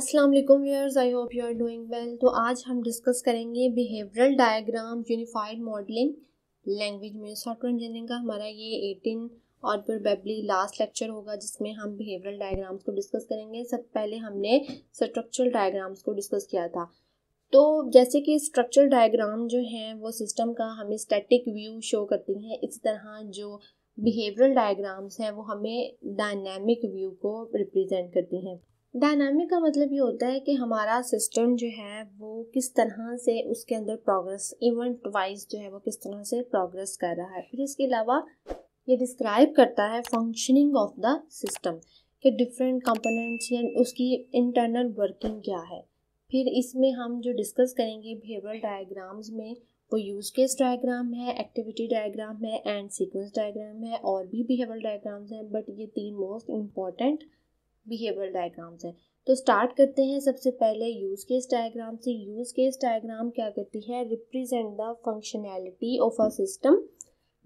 वालेकुम viewers I hope you are doing well तो आज हम डिस्कस करेंगे behavioural diagram unified modelling language में सॉफ्टवेयर इंजीनियरिंग का। हमारा ये एटीन और फिर बेबली लास्ट लेक्चर होगा, जिसमें हम बिहेवियरल डायग्राम्स को डिस्कस करेंगे। सब पहले हमने स्ट्रक्चरल डायग्राम्स को डिस्कस किया था। तो जैसे कि स्ट्रक्चरल डायग्राम जो हैं, वो सिस्टम का हमें स्टैटिक व्यू शो करती हैं। इसी तरह जो बिहेवियरल डायग्राम्स हैं, वो हमें डायनेमिक व्यू को रिप्रेजेंट करती हैं। डायनामिक का मतलब ये होता है कि हमारा सिस्टम जो है, वो किस तरह से उसके अंदर प्रोग्रेस इवेंट वाइज जो है, वो किस तरह से प्रोग्रेस कर रहा है। फिर इसके अलावा ये डिस्क्राइब करता है फंक्शनिंग ऑफ़ द सिस्टम कि डिफरेंट कंपोनेंट्स या उसकी इंटरनल वर्किंग क्या है। फिर इसमें हम जो डिस्कस करेंगे बिहेवियरल डायग्राम्स में, वो यूज़ केस डायग्राम है एक्टिविटी डायग्राम है एंड सीक्वेंस डायग्राम है, और भी बिहेवियरल डायग्राम्स हैं बट ये तीन मोस्ट इंपॉर्टेंट बिहेवियर डायग्राम्स हैं। तो स्टार्ट करते हैं सबसे पहले यूज़ केस डायग्राम से। यूज़ केस डायग्राम क्या करती है? Represent the functionality of a system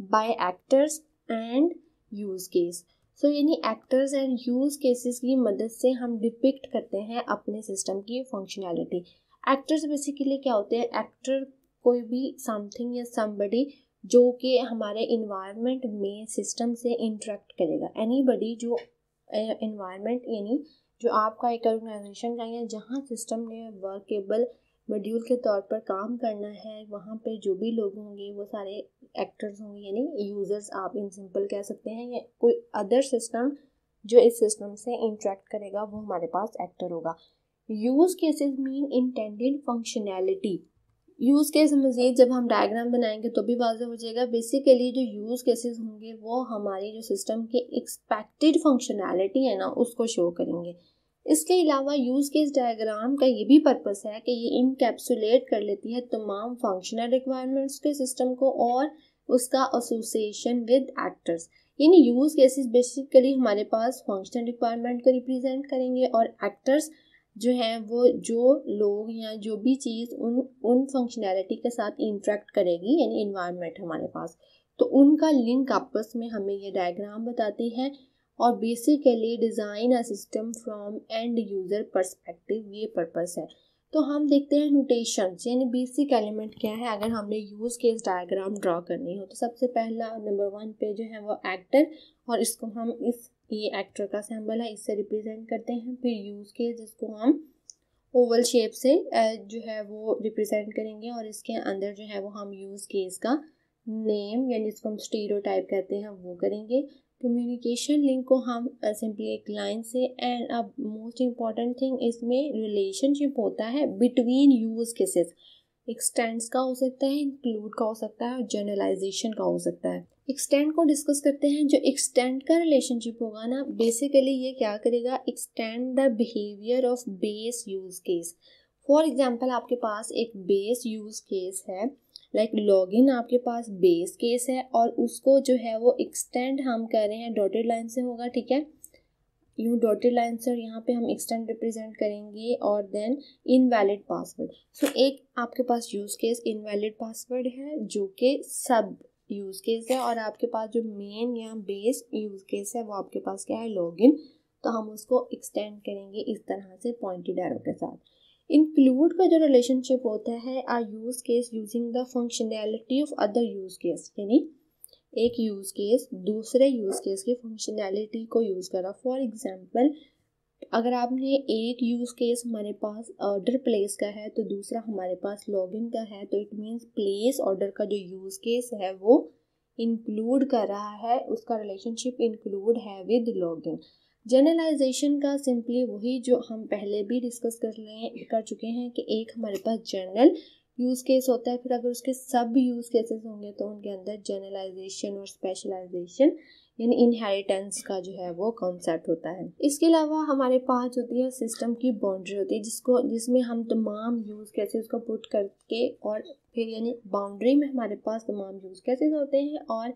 by actors and use case so यानी एक्टर्स एंड यूज़ केसेस की मदद से हम डिपिक्ट करते हैं अपने सिस्टम की फंक्शनैलिटी एक्टर्स बेसिकली क्या होते हैं? एक्टर कोई भी समथिंग या समबडी जो कि हमारे इन्वायरमेंट में सिस्टम से इंटरेक्ट करेगा। एनी बडी जो इन्वायरमेंट यानी जो आपका एक ऑर्गेनाइजेशन का या जहाँ सिस्टम ने वर्केबल मॉड्यूल के तौर पर काम करना है, वहाँ पे जो भी लोग होंगे, वो सारे एक्टर्स होंगे, यानी यूज़र्स आप इन सिंपल कह सकते हैं, या कोई अदर सिस्टम जो इस सिस्टम से इंट्रैक्ट करेगा, वो हमारे पास एक्टर होगा। Use cases mean intended functionality use case मज़ीद जब हम डायग्राम बनाएँगे तो भी वाजह हो जाएगा। बेसिकली जो यूज़ केसेस होंगे वो हमारी जो सिस्टम की एक्सपेक्टेड फंक्शनैलिटी है ना, उसको शो करेंगे। इसके अलावा यूज़ केस डायग्राम का ये भी पर्पस है कि ये इनकेप्सुलेट कर लेती है तमाम फंक्शनल रिक्वायरमेंट्स के सिस्टम को और उसका एसोसिएशन विद एक्टर्स यानी यूज़ केसेस बेसिकली हमारे पास फंक्शनल रिक्वायरमेंट को रिप्रेजेंट करेंगे और एक्टर्स जो है वो जो लोग या जो भी चीज़ उन उन फंक्शनैलिटी के साथ इंट्रैक्ट करेगी, यानी इन्वायरमेंट हमारे पास। तो उनका लिंक आपस में हमें ये डायग्राम बताती है और basically design a system from end user perspective ये पर्पस है। तो हम देखते हैं नोटेशन यानी बेसिक एलिमेंट क्या है, अगर हमने यूज़ केस डायग्राम ड्रॉ करनी हो तो सबसे पहला नंबर वन पे जो है वो एक्टर और इसको हम इस ये एक्टर का सैम्बल है इससे रिप्रेजेंट करते हैं। फिर यूज़ केस जिसको हम ओवल शेप से जो है वो रिप्रेजेंट करेंगे और इसके अंदर जो है वो हम यूज़ केस का नेम यानी इसको हम स्टीरो टाइप कहते हैं, वो करेंगे। कम्युनिकेशन लिंक को हम सिंपली एक लाइन से एंड अब मोस्ट इंपॉर्टेंट थिंग इसमें रिलेशनशिप होता है बिटवीन यूज़ केसेस एक्सटेंड्स का हो सकता है इंक्लूड का हो सकता है और जनरलाइजेशन का हो सकता है। एक्सटेंड को डिस्कस करते हैं, जो एक्सटेंड का रिलेशनशिप होगा ना बेसिकली ये क्या करेगा? Extend the behaviour of base use case for example आपके पास एक बेस यूज़ केस है लाइक like लॉगिन आपके पास बेस केस है और उसको जो है वो एक्सटेंड हम कर रहे हैं डॉटेड लाइन से होगा, ठीक है? यूँ डॉटेड लाइन से और यहाँ पे हम एक्सटेंड रिप्रेजेंट करेंगे और देन इनवैलिड पासवर्ड सो एक आपके पास यूज़ केस इनवैलिड पासवर्ड है, जो कि सब यूज़ केस है और आपके पास जो मेन या बेस यूज़ केस है, वो आपके पास क्या है? लॉगिन तो हम उसको एक्सटेंड करेंगे इस तरह से पॉइंटेड एरो के साथ. इंक्लूड का जो रिलेशनशिप होता है आ use case using the functionality of other use case यानी एक यूज़ केस दूसरे यूज़ केस की फंक्शनैलिटी को यूज़ करा। फॉर एग्जांपल अगर आपने एक यूज़ केस हमारे पास ऑर्डर प्लेस का है तो दूसरा हमारे पास लॉगिन का है तो इट मीन्स प्लेस ऑर्डर का जो यूज़ केस है, वो इंक्लूड कर रहा है। उसका रिलेशनशिप इंक्लूड है विद लॉगिन जनरलाइजेशन का सिंपली वही जो हम पहले भी डिस्कस कर रहे हैं, कर चुके हैं कि एक हमारे पास जनरल यूज़ केस होता है, फिर अगर उसके सब यूज़ केसेस होंगे तो उनके अंदर जनरलाइजेशन और स्पेशलाइजेशन यानी इनहेरिटेंस का जो है वो कॉन्सेप्ट होता है। इसके अलावा हमारे पास होती है सिस्टम की बाउंड्री होती है, जिसको, जिसमें हम तमाम यूज़ केसेस को पुट करके और फिर यानी बाउंड्री में हमारे पास तमाम यूज़ केसेस होते हैं और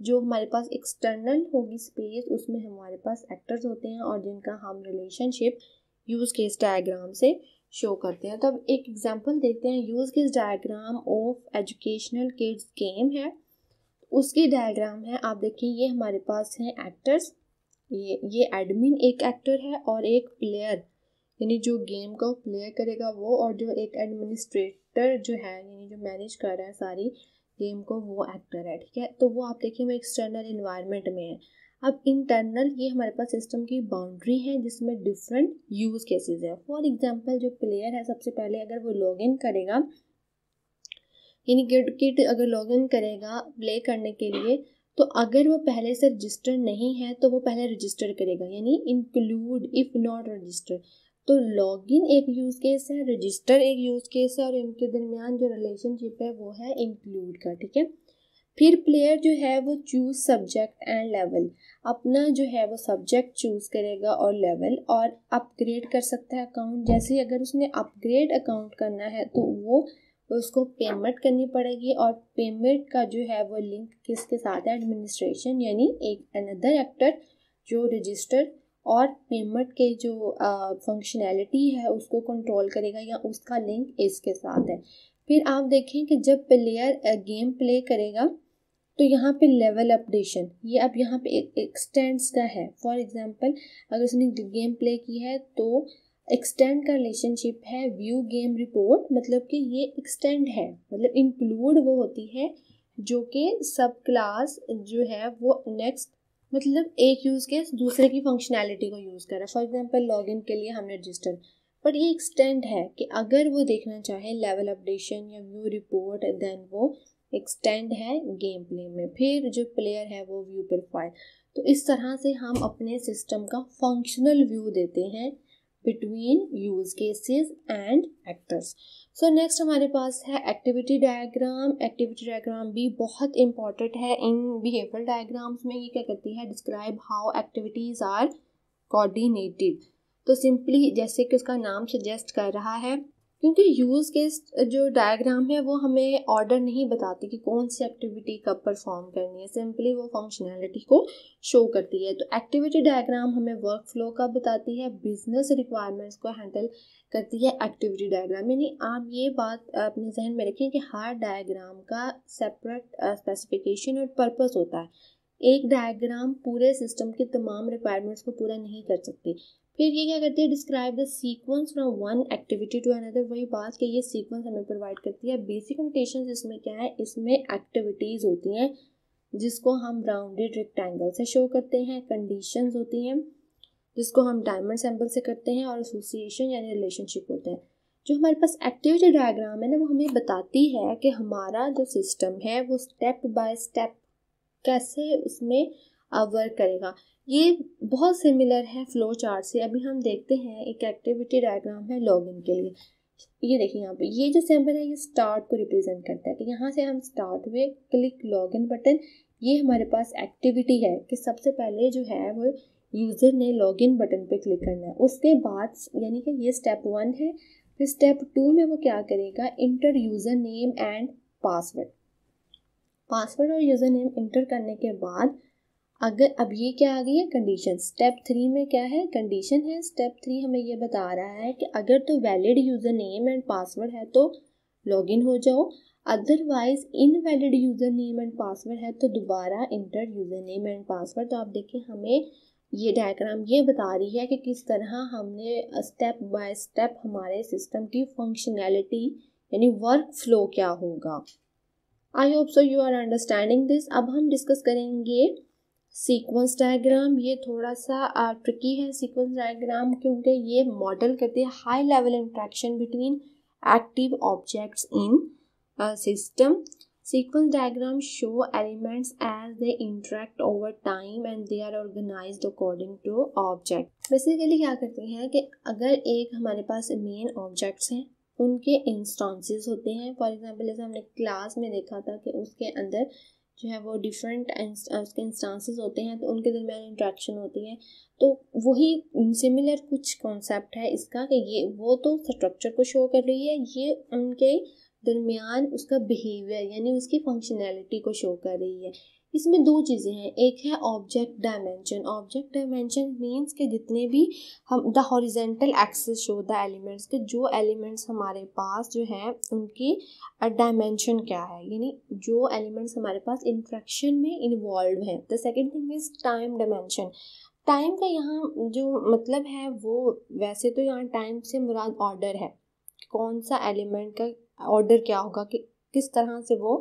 जो हमारे पास एक्सटर्नल होगी स्पेस उसमें हमारे पास एक्टर्स होते हैं और जिनका हम रिलेशनशिप यूज़ केस डायग्राम से शो करते हैं। तो अब एक एग्जांपल देखते हैं। Use case diagram of educational kids game है? उसकी डायग्राम है। आप देखिए, ये हमारे पास हैं एक्टर्स ये ये एडमिन एक एक्टर है और एक प्लेयर यानी जो गेम का प्लेयर करेगा वो और जो एक एडमिनिस्ट्रेटर जो है, यानी जो मैनेज कर रहा है सारी गेम को वो एक्टर है, ठीक है? तो वो आप देखिए मैं एक्सटर्नल इन्वायरमेंट में है। अब इंटरनल ये हमारे पास सिस्टम की बाउंड्री है जिसमें डिफरेंट यूज़ केसेस है। फॉर एग्जांपल जो प्लेयर है, सबसे पहले अगर वो लॉगिन करेगा, यानी गिट किट अगर लॉगिन करेगा प्ले करने के लिए तो अगर वो पहले से रजिस्टर नहीं है तो वो पहले रजिस्टर करेगा। यानी इंक्लूड इफ़ नॉट रजिस्टर तो लॉगिन एक यूज़ केस है रजिस्टर एक यूज़ केस है और इनके दरमियान जो रिलेशनशिप है वो है इंक्लूड का, ठीक है? फिर प्लेयर जो है वो चूज़ सब्जेक्ट एंड लेवल अपना जो है वो सब्जेक्ट चूज़ करेगा और लेवल और अपग्रेड कर सकता है अकाउंट जैसे अगर उसने अपग्रेड अकाउंट करना है तो वो उसको पेमेंट करनी पड़ेगी और पेमेंट का जो है वो लिंक किसके साथ है? एडमिनिस्ट्रेशन यानी एक अनदर एक्टर जो रजिस्टर और पेमेंट के जो फंक्शनैलिटी है, उसको कंट्रोल करेगा या उसका लिंक इसके साथ है। फिर आप देखें कि जब प्लेयर गेम प्ले करेगा तो यहाँ पे लेवल अपडेशन ये अब यहाँ पे एक्सटेंड्स का है। फॉर एग्जांपल अगर उसने गेम प्ले की है तो एक्सटेंड का रिलेशनशिप है व्यू गेम रिपोर्ट मतलब कि ये एक्सटेंड है। मतलब इंक्लूड वो होती है, जो कि सब क्लास जो है, वो नेक्स्ट मतलब एक यूज़ केस दूसरे की फंक्शनैलिटी को यूज़ करा। फॉर एग्जांपल लॉगिन के लिए हमने रजिस्टर पर ये एक्सटेंड है कि अगर वो देखना चाहे लेवल अपडेशन या व्यू रिपोर्ट देन वो एक्सटेंड है गेम प्ले में। फिर जो प्लेयर है वो व्यू प्रोफ़ाइल तो इस तरह से हम अपने सिस्टम का फंक्शनल व्यू देते हैं। Between use cases and actors so next हमारे पास है एक्टिविटी डायग्राम एक्टिविटी डायग्राम भी बहुत इंपॉर्टेंट है इन बिहेवियर डायग्राम्स में ये क्या करती है? Describe how activities are coordinated तो सिंपली जैसे कि उसका नाम सजेस्ट कर रहा है क्योंकि यूज़ के जो डायग्राम है, वो हमें ऑर्डर नहीं बताती कि कौन सी एक्टिविटी कब परफॉर्म करनी है। सिंपली वो फंक्शनैलिटी को शो करती है। तो एक्टिविटी डायग्राम हमें वर्क फ्लो का बताती है बिज़नेस रिक्वायरमेंट्स को हैंडल करती है एक्टिविटी डायग्राम यानी आप ये बात अपने जहन में रखें कि हर डायग्राम का सेपरेट स्पेसिफिकेशन और पर्पस होता है। एक डायग्राम पूरे सिस्टम की तमाम रिक्वायरमेंट्स को पूरा नहीं कर सकती। फिर ये क्या करती है? Describe the sequence from one activity to another वही बात कि ये सीक्वेंस हमें प्रोवाइड करती है। बेसिक नोटेशन इसमें क्या है? इसमें एक्टिविटीज़ होती हैं, जिसको हम राउंडेड रेक्टेंगल से शो करते हैं। कंडीशन होती हैं, जिसको हम डायमंड सैंपल से करते हैं और एसोसिएशन यानी रिलेशनशिप होता है। जो हमारे पास एक्टिविटी डायग्राम है ना, वो हमें बताती है कि हमारा जो सिस्टम है, वो स्टेप बाय स्टेप कैसे उसमें वर्क करेगा। ये बहुत सिमिलर है फ्लो चार्ट से। अभी हम देखते हैं, एक एक्टिविटी डायग्राम है लॉगिन के लिए। ये देखिए यहाँ पे, ये जो सैंपल है, ये स्टार्ट को रिप्रेजेंट करता है। कि यहाँ से हम स्टार्ट हुए क्लिक लॉगिन बटन ये हमारे पास एक्टिविटी है कि सबसे पहले जो है वो यूज़र ने लॉगिन बटन पे क्लिक करना है। उसके बाद, यानी कि ये स्टेप वन है, फिर स्टेप टू में वो क्या करेगा? Enter username and password password और यूज़र नेम इंटर करने के बाद अगर, अब ये क्या आ गई है? कंडीशन स्टेप थ्री में क्या है? कंडीशन है स्टेप थ्री हमें ये बता रहा है कि अगर तो valid user name and password है तो लॉगिन हो जाओ। Otherwise invalid username and password है तो दोबारा enter user name and password तो आप देखें हमें ये डायग्राम ये बता रही है कि किस तरह हमने स्टेप बाय स्टेप हमारे सिस्टम की फंक्शनैलिटी यानी वर्क फ्लो क्या होगा। I hope so you are understanding this अब हम डिस्कस करेंगे सीक्वेंस डायग्राम ये थोड़ा सा ट्रिकी है सीक्वेंस डायग्राम क्योंकि ये मॉडल करती है high level interaction between active objects in system sequence diagram show elements as they interact over time and they are organised according to object basically क्या करते हैं कि अगर एक हमारे पास मेन ऑब्जेक्ट्स हैं, उनके इंस्टांसेस होते हैं। फॉर एग्जांपल जैसे हमने क्लास में देखा था कि उसके अंदर जो है वो डिफरेंट उसके इंस्टांसिस होते हैं तो उनके दरमियान इंट्रैक्शन होती है। तो वही सिमिलर कुछ कॉन्सेप्ट है इसका कि ये, वो तो स्ट्रक्चर को शो कर रही है, ये उनके दरमियान उसका बिहेवियर यानी उसकी फंक्शनैलिटी को शो कर रही है। इसमें दो चीज़ें हैं। एक है object dimension object dimension means के जितने भी हम the horizontal axis show the elements के, जो एलिमेंट्स हमारे पास जो हैं, उनकी डायमेंशन क्या है? यानी जो एलिमेंट्स हमारे पास इंट्रैक्शन में इन्वॉल्व हैं। The second thing is time dimension time का यहाँ जो मतलब है, वो वैसे तो यहाँ टाइम से मुराद ऑर्डर है। कौन सा एलिमेंट का ऑर्डर क्या होगा? कि किस तरह से वो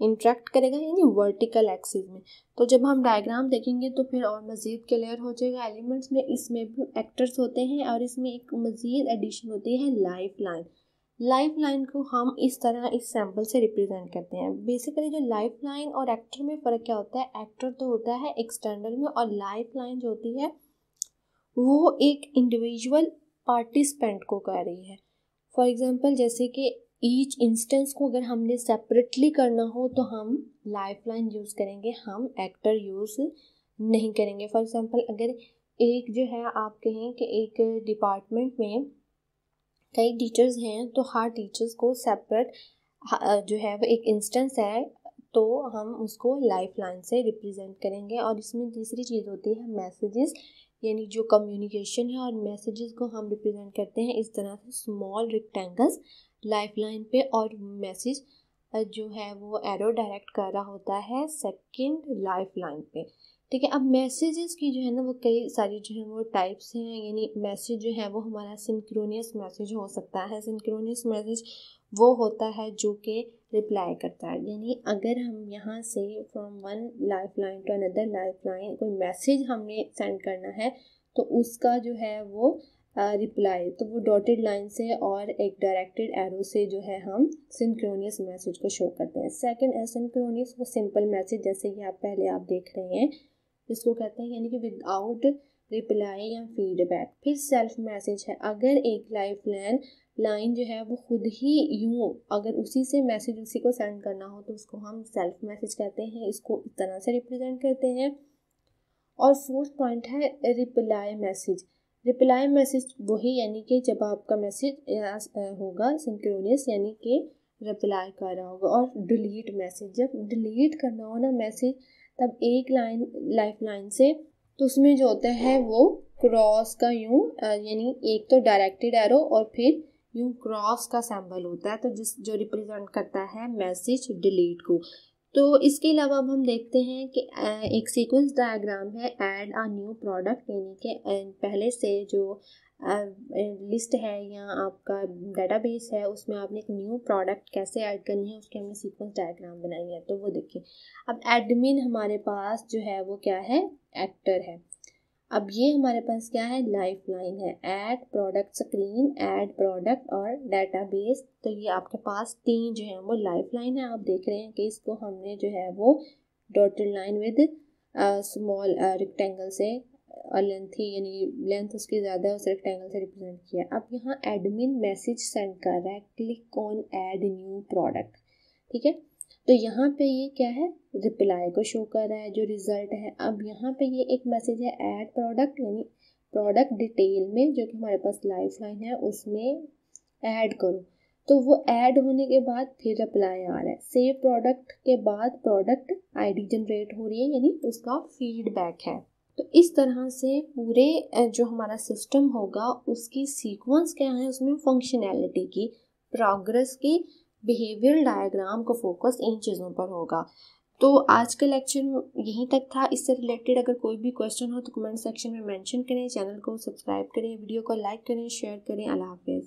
इंट्रैक्ट करेगा यानी वर्टिकल एक्सिस में। तो जब हम डायग्राम देखेंगे तो फिर और मज़ीद क्लियर हो जाएगा। एलिमेंट्स में इसमें भी एक्टर्स होते हैं और इसमें एक मज़ीद एडिशन होती है लाइफ लाइन लाइफ लाइन को हम इस तरह इस सैंपल से रिप्रेजेंट करते हैं। बेसिकली जो लाइफ लाइन और एक्टर में फ़र्क क्या होता है? एक्टर तो होता है एक्सटर्नल में और लाइफ लाइन जो होती है, वो एक इंडिविजुअल पार्टिसिपेंट को कर रही है। फॉर एग्ज़ाम्पल जैसे कि ईच इंस्टेंस को अगर हमने सेपरेटली करना हो तो हम लाइफ लाइन यूज़ करेंगे, हम एक्टर यूज़ नहीं करेंगे। फॉर एग्ज़ाम्पल अगर एक जो है, आप कहें कि एक डिपार्टमेंट में कई टीचर्स हैं तो हर टीचर्स को सेपरेट जो है, वो एक इंस्टेंस है तो हम उसको लाइफ लाइन से रिप्रेजेंट करेंगे। और इसमें तीसरी चीज़ होती है मैसेजेस यानी जो कम्युनिकेशन है और मैसेजेस को हम रिप्रेजेंट करते हैं, इस तरह से स्मॉल रिक्टेंगल्स लाइफ लाइन पे और मैसेज जो है वो एरो डायरेक्ट कर रहा होता है सेकंड लाइफ लाइन पे। ठीक है, अब मैसेजेस की जो है ना वो कई सारी जो है वो टाइप्स हैं, यानी मैसेज जो है वो हमारा सिंक्रोनियस मैसेज हो सकता है। सिंक्रोनियस मैसेज वो होता है जो कि रिप्लाई करता है। यानी अगर हम यहाँ से from one lifeline to another lifeline कोई मैसेज हमने सेंड करना है तो उसका जो है वो रिप्लाई तो वो डॉटेड लाइन से और एक डायरेक्टेड एरो से जो है हम सिंक्रोनियस मैसेज को शो करते हैं। सेकंड एसिंक्रोनियस वो सिंपल मैसेज जैसे कि आप पहले आप देख रहे हैं, जिसको कहते हैं यानी कि विदाउट रिप्लाई या फीडबैक फिर सेल्फ मैसेज है। अगर एक लाइफ लाइन लाइन जो है वो खुद ही यूँ अगर उसी से मैसेज उसी को सेंड करना हो तो उसको हम सेल्फ मैसेज कहते हैं, इसको इस तरह से रिप्रेजेंट करते हैं। और फोर्थ पॉइंट है रिप्लाई मैसेज रिप्लाई मैसेज वही यानी कि जब आपका मैसेज होगा सिंक्रोनियस यानी कि रिप्लाई कर रहा होगा और डिलीट मैसेज जब डिलीट करना हो ना मैसेज तब एक लाइन लाइफ लाइन से तो उसमें जो होता है वो क्रॉस का यूँ यानी एक तो डायरेक्टेड एरो और फिर यूँ क्रॉस का सैम्बल होता है। तो जिस, जो रिप्रेजेंट करता है मैसेज डिलीट को। तो इसके अलावा अब हम देखते हैं कि एक सीक्वेंस डायग्राम है ऐड आ न्यू प्रोडक्ट यानी कि पहले से जो लिस्ट है या आपका डेटाबेस है, उसमें आपने एक न्यू प्रोडक्ट कैसे ऐड करनी है, उसके हमने सीक्वेंस डायग्राम बनाई है तो वो देखिए। अब एडमिन हमारे पास जो है वो क्या है? एक्टर है। अब ये हमारे पास क्या है? लाइफ लाइन है। Add product screen add product और डेटाबेस तो ये आपके पास तीन जो है, वो लाइफ लाइन है। आप देख रहे हैं कि इसको हमने जो है, वो dotted line with small rectangle से लेंथ ही, यानी लेंथ उसकी ज़्यादा उस रेक्टेंगल से रिप्रेजेंट किया। अब यहाँ एडमिन मैसेज सेंड कर रहा है। Click on add new product ठीक है? तो यहाँ पे ये क्या है? रिप्लाई को शो कर रहा है, जो रिज़ल्ट है। अब यहाँ पे ये एक मैसेज है ऐड प्रोडक्ट यानी प्रोडक्ट डिटेल में, जो कि हमारे पास लाइफ लाइन है, उसमें ऐड करो। तो वो ऐड होने के बाद फिर रिप्लाई आ रहा है। सेव प्रोडक्ट के बाद प्रोडक्ट आईडी जनरेट हो रही है, यानी उसका फीडबैक है। तो इस तरह से पूरे जो हमारा सिस्टम होगा, उसकी सीक्वेंस क्या है? उसमें फंक्शनैलिटी की प्रोग्रेस की बिहेवियर डायग्राम का फोकस इन चीज़ों पर होगा। तो आज का लेक्चर यहीं तक था। इससे रिलेटेड अगर कोई भी क्वेश्चन हो तो कमेंट सेक्शन में मेंशन करें चैनल को सब्सक्राइब करें वीडियो को लाइक करें शेयर करें। अल्लाह हाफिज़।